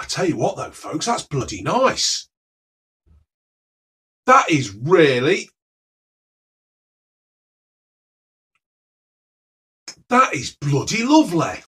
I tell you what though, folks, that's bloody nice. That is really That is bloody lovely.